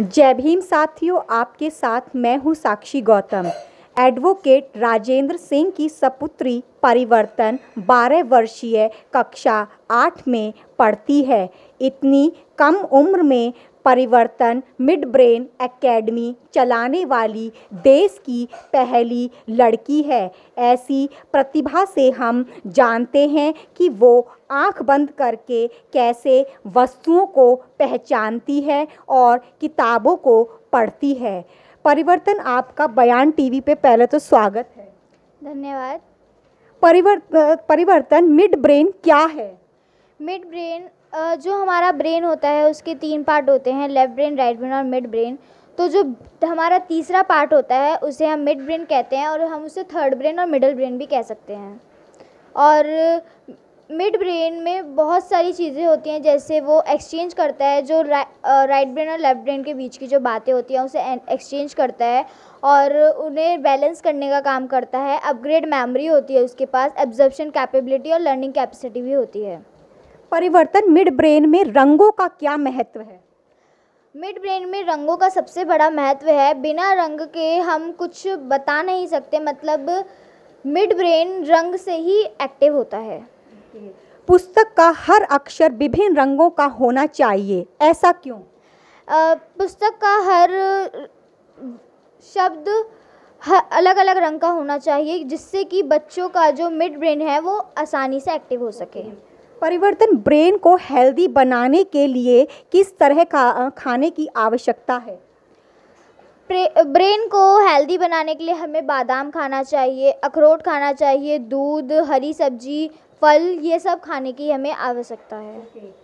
जय भीम साथियों, आपके साथ मैं हूँ साक्षी गौतम। एडवोकेट राजेंद्र सिंह की सपुत्री परिवर्तन 12 वर्षीय कक्षा आठ में पढ़ती है। इतनी कम उम्र में परिवर्तन मिड ब्रेन एकेडमी चलाने वाली देश की पहली लड़की है। ऐसी प्रतिभा से हम जानते हैं कि वो आँख बंद करके कैसे वस्तुओं को पहचानती है और किताबों को पढ़ती है। परिवर्तन आपका बयान टीवी पे पहले तो स्वागत है। धन्यवाद। परिवर्तन परिवर्तन मिड ब्रेन क्या है? मिड ब्रेन जो हमारा ब्रेन होता है, उसके तीन पार्ट होते हैं, लेफ़्ट ब्रेन, राइट ब्रेन और मिड ब्रेन। तो जो हमारा तीसरा पार्ट होता है, उसे हम मिड ब्रेन कहते हैं और हम उसे थर्ड ब्रेन और मिडल ब्रेन भी कह सकते हैं। और मिड ब्रेन में बहुत सारी चीज़ें होती हैं, जैसे वो एक्सचेंज करता है, जो राइट ब्रेन और लेफ़्ट ब्रेन के बीच की जो बातें होती हैं, उसे एक्सचेंज करता है और उन्हें बैलेंस करने का काम करता है। अपग्रेड मेमोरी होती है उसके पास एब्जॉर्प्शन कैपेबिलिटी और लर्निंग कैपेसिटी भी होती है। परिवर्तन मिड ब्रेन में रंगों का क्या महत्व है? मिड ब्रेन में रंगों का सबसे बड़ा महत्व है। बिना रंग के हम कुछ बता नहीं सकते मतलब मिड ब्रेन रंग से ही एक्टिव होता है। पुस्तक का हर अक्षर विभिन्न रंगों का होना चाहिए ऐसा क्यों? पुस्तक का हर शब्द अलग अलग रंग का होना चाहिए जिससे कि बच्चों का जो मिड ब्रेन है वो आसानी से एक्टिव हो सके। परिवर्तन ब्रेन को हेल्दी बनाने के लिए किस तरह का खाने की आवश्यकता है? ब्रेन को हेल्दी बनाने के लिए हमें बादाम खाना चाहिए अखरोट खाना चाहिए दूध हरी सब्ज़ी फल ये सब खाने की हमें आवश्यकता है।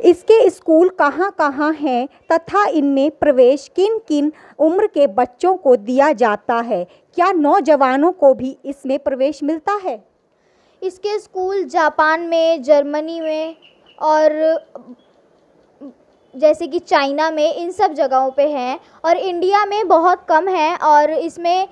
इसके स्कूल कहाँ कहाँ हैं तथा इनमें प्रवेश किन किन उम्र के बच्चों को दिया जाता है? क्या नौजवानों को भी इसमें प्रवेश मिलता है? इसके स्कूल जापान में, जर्मनी में और जैसे कि चाइना में, इन सब जगहों पे हैं और इंडिया में बहुत कम है और इसमें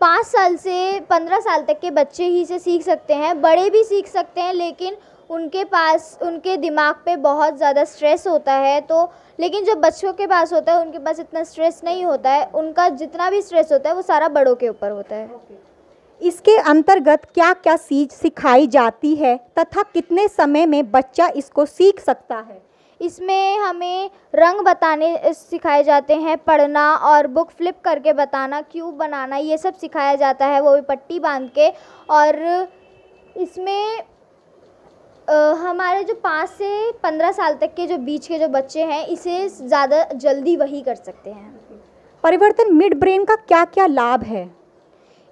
पाँच साल से पंद्रह साल तक के बच्चे ही से सीख सकते हैं। बड़े भी सीख सकते हैं, लेकिन उनके पास, उनके दिमाग पे बहुत ज़्यादा स्ट्रेस होता है। तो लेकिन जो बच्चों के पास होता है, उनके पास इतना स्ट्रेस नहीं होता है, उनका जितना भी स्ट्रेस होता है, वो सारा बड़ों के ऊपर होता है। इसके अंतर्गत क्या क्या चीज़ सिखाई जाती है तथा कितने समय में बच्चा इसको सीख सकता है? इसमें हमें रंग बताने सिखाए जाते हैं पढ़ना और बुक फ्लिप करके बताना क्यूब बनाना ये सब सिखाया जाता है वो भी पट्टी बाँध के। और इसमें आ, हमारे जो पाँच से पंद्रह साल तक के जो बीच के जो बच्चे हैं इसे ज़्यादा जल्दी वही कर सकते हैं। परिवर्तन मिड ब्रेन का क्या क्या लाभ है?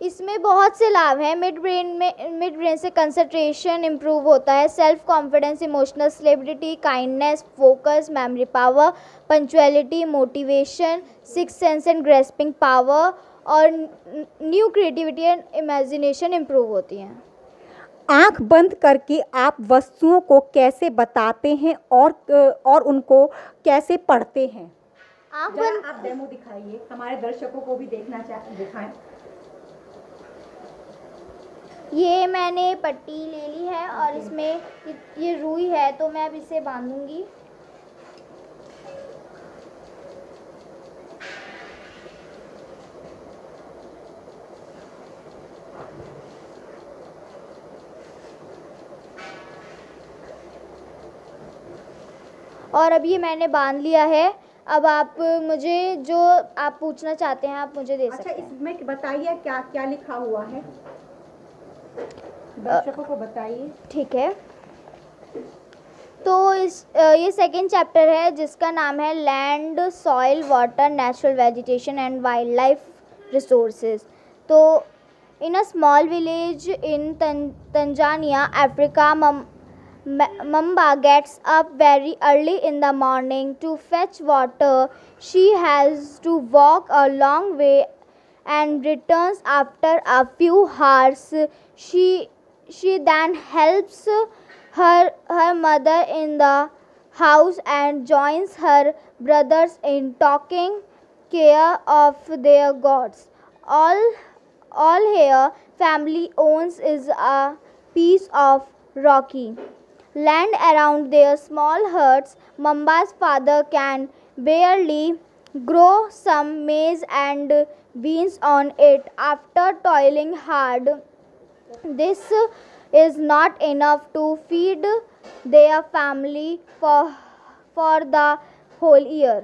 इसमें बहुत से लाभ हैं। मिड ब्रेन में मिड ब्रेन से कंसंट्रेशन इम्प्रूव होता है। Self confidence emotional stability kindness focus memory power punctuality motivation six sense and grasping power और new creativity and imagination improve होती हैं। आँख बंद करके आप वस्तुओं को कैसे बताते हैं और और उनको कैसे पढ़ते हैं? आँख बंद आप डेमो दिखाइए। हमारे दर्शकों को भी देखना चाह दिखाएँ। ये मैंने पट्टी ले ली है और इसमें ये रुई है तो मैं अब इसे बांधूँगी। और अब ये मैंने बाँध लिया है। अब आप मुझे जो आप पूछना चाहते हैं आप मुझे दे अच्छा, सकते हैं। अच्छा इसमें बताइए क्या क्या लिखा हुआ है? दर्शकों को बताइए। ठीक है। तो इस ये सेकेंड चैप्टर है, जिसका नाम है land soil water natural vegetation and wild life resources तो in a small village in Tanzania Africa Mamba gets up very early in the morning to fetch water. She has to walk a long way and returns after a few hours. She she then helps her, her mother in the house and joins her brothers in taking care of their gods. All, all here family owns is a piece of rocky land around their small huts. Mamba's father can barely grow some maize and beans on it after toiling hard. This is not enough to feed their family for, for the whole year.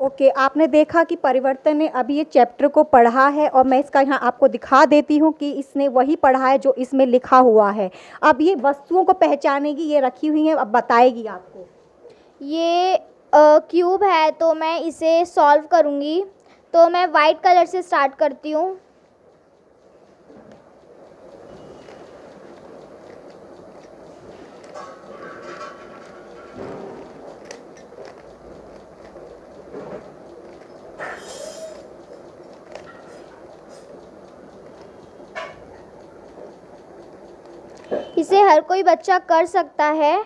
Okay okay, आपने देखा कि परिवर्तन ने अभी ये chapter को पढ़ा है और मैं इसका यहाँ आपको दिखा देती हूँ कि इसने वही पढ़ा है जो इसमें लिखा हुआ है अब ये वस्तुओं को पहचानेगी ये रखी हुई हैं अब बताएगी आपको ये क्यूब है तो मैं इसे सॉल्व करूँगी। तो मैं वाइट कलर से स्टार्ट करती हूँ। इसे हर कोई बच्चा कर सकता है,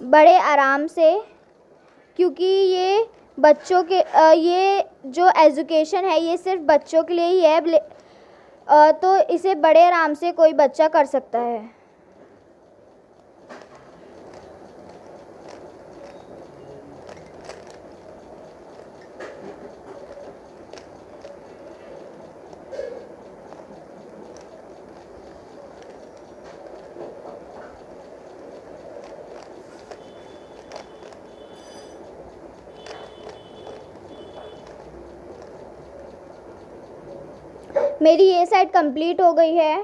बड़े आराम से। क्योंकि ये बच्चों के ये जो एजुकेशन है, ये सिर्फ़ बच्चों के लिए ही है तो इसे बड़े आराम से कोई बच्चा कर सकता है। मेरी ये साइड कंप्लीट हो गई है।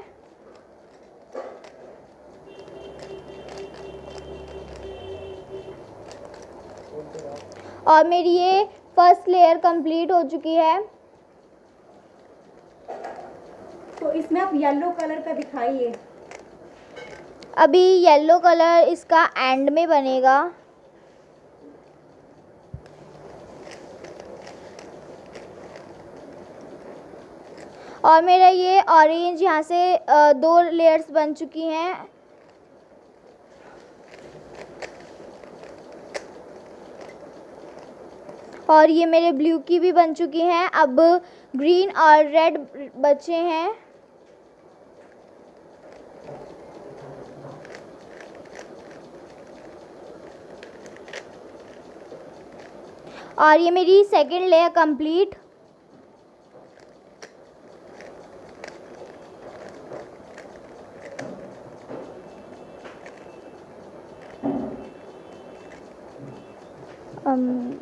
और मेरी ये फ़र्स्ट लेयर कंप्लीट हो चुकी है। तो इसमें आप येलो कलर का दिखाइए। अभी येलो कलर इसका एंड में बनेगा। और मेरा ये ऑरेंज यहाँ से दो लेयर्स बन चुकी हैं। और ये मेरे ब्लू की भी बन चुकी हैं। अब ग्रीन और रेड बचे हैं। और ये मेरी सेकंड लेयर कंप्लीट um,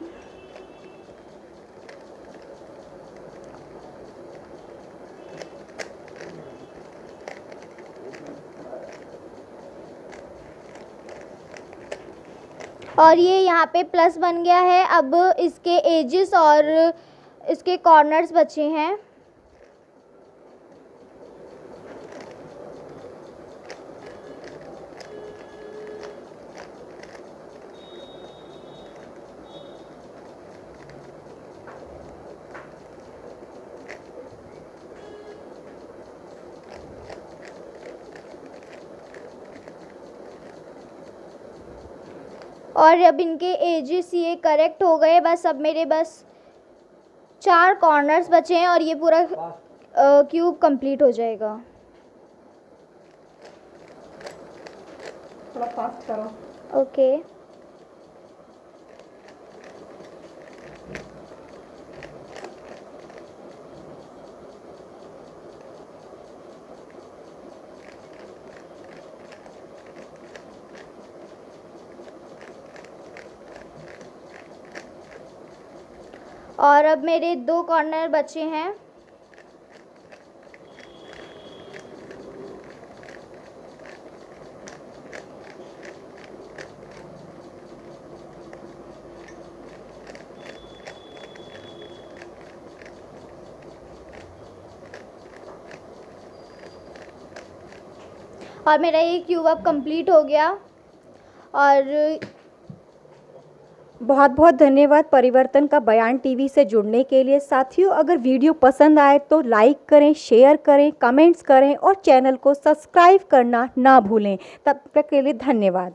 और ये यहाँ पे प्लस बन गया है। अब इसके एजेस और इसके कॉर्नर्स बचे हैं। और अब इनके एजेस ये करेक्ट हो गए बस अब मेरे बस चार कॉर्नर्स बचे हैं और ये पूरा क्यूब कंप्लीट हो जाएगा थोड़ा फास्ट करो ओके okay. और अब मेरे दो कॉर्नर बचे हैं। और मेरा ये क्यूब अब कंप्लीट हो गया। और बहुत बहुत धन्यवाद परिवर्तन का बयान टीवी से जुड़ने के लिए। साथियों, अगर वीडियो पसंद आए तो लाइक करें, शेयर करें, कमेंट्स करें और चैनल को सब्सक्राइब करना ना भूलें। तब तक के लिए धन्यवाद।